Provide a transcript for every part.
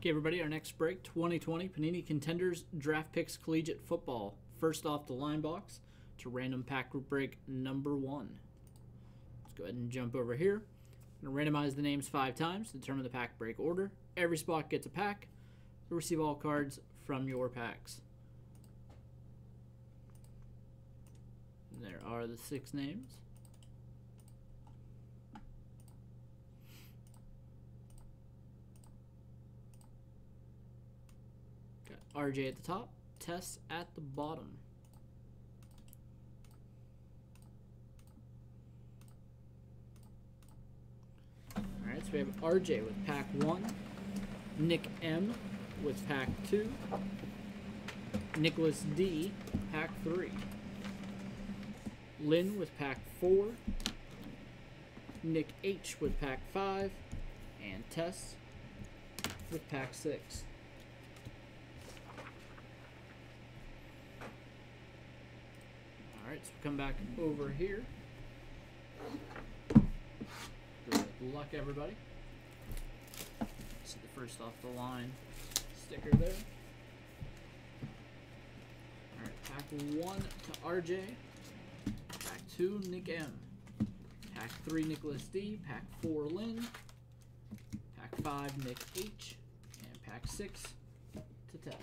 Okay, everybody, our next break 2020 Panini Contenders Draft Picks Collegiate Football. First off the line box to random pack group break number one. Let's go ahead and jump over here. I'm going to randomize the names five times to determine the pack break order. Every spot gets a pack. You'll receive all cards from your packs. There are the six names. Got RJ at the top, Tess at the bottom. Alright, so we have RJ with pack 1, Nick M with pack 2, Nicholas D, pack 3, Lynn with pack 4, Nick H with pack 5, and Tess with pack 6. Alright, so come back over here. Good luck, everybody. See the first off the line sticker there. Alright, pack 1 to RJ. Pack 2, Nick M. Pack 3, Nicholas D. Pack 4, Lynn. Pack 5, Nick H. And pack 6 to Tess.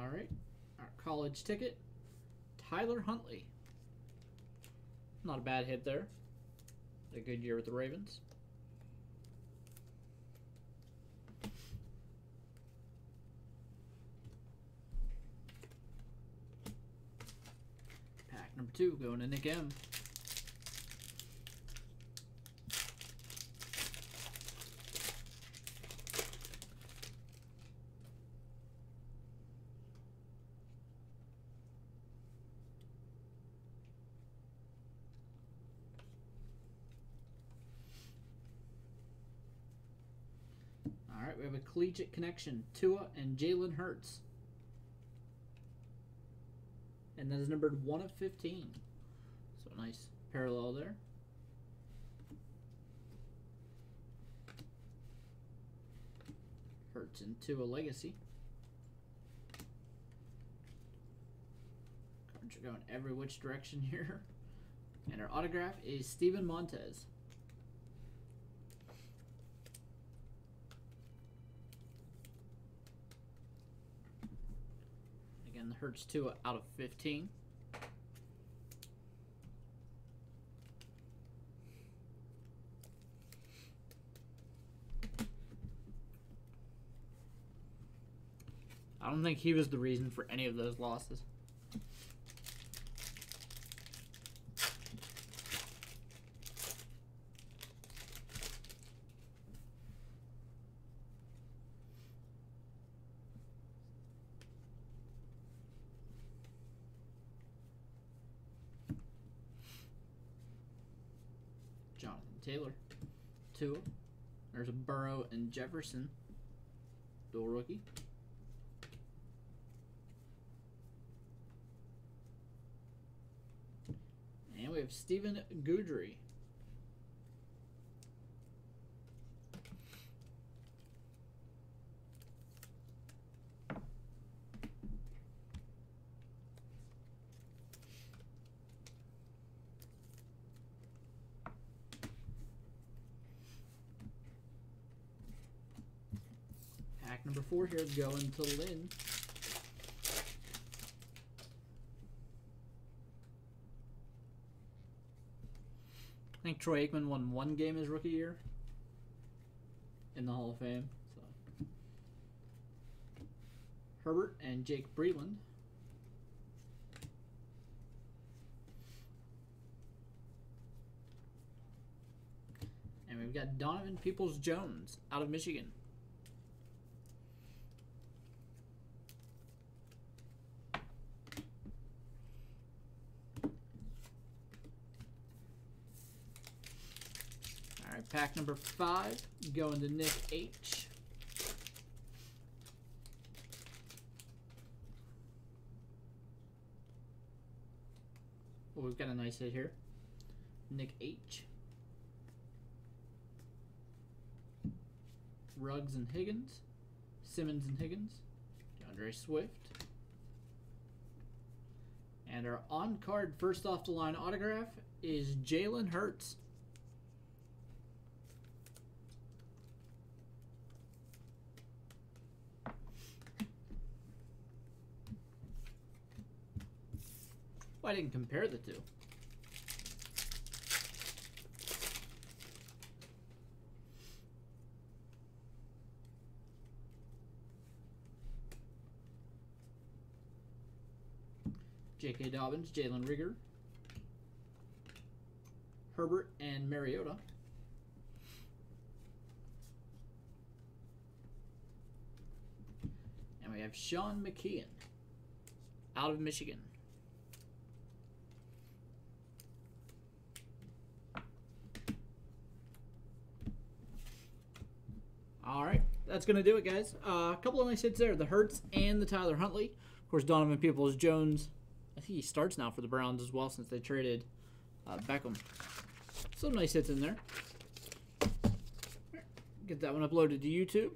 All right, our college ticket, Tyler Huntley. Not a bad hit there. A good year with the Ravens. Pack number two going to Nick M. All right, we have a collegiate connection, Tua and Jalen Hurts. And that is numbered 1 of 15. So nice parallel there. Hurts and Tua Legacy. Cards are going every which direction here. And our autograph is Steven Montez. The Hurts 2 out of 15. I don't think he was the reason for any of those losses. Taylor. Two. There's a Burrow and Jefferson. Dual rookie. And we have Stephen Guidry. Number four here going to Lynn. I think Troy Aikman won one game his rookie year in the Hall of Fame. So Herbert and Jake Breeland. And we've got Donovan Peoples Jones out of Michigan. Pack number five going to Nick H. Well, we've got a nice hit here. Nick H. Ruggs and Higgins. Simmons and Higgins. DeAndre Swift. And our on card first off the line autograph is Jalen Hurts. Well, I didn't compare the two. J.K. Dobbins, Jalen Reagor, Herbert, and Mariota. And we have Sean McKeon out of Michigan. All right, that's gonna do it, guys. Uh, a couple of nice hits there: the Hurts and the Tyler Huntley. Of course, Donovan Peoples Jones. I think he starts now for the Browns as well since they traded uh, Beckham. Some nice hits in there. Get that one uploaded to YouTube.